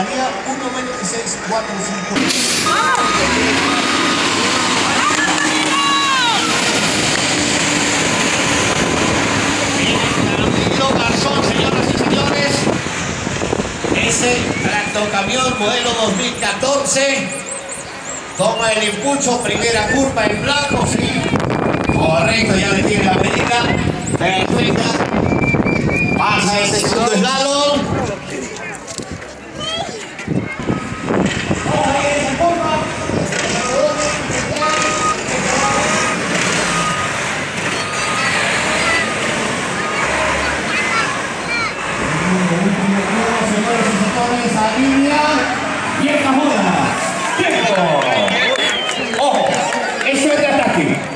Daría 1.26.450. Garzón, señoras y señores. Ese tractocamión modelo 2014 toma el impulso, primera curva en blanco, sí. Correcto, ya le tiene la medida. Perfecta.